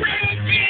with.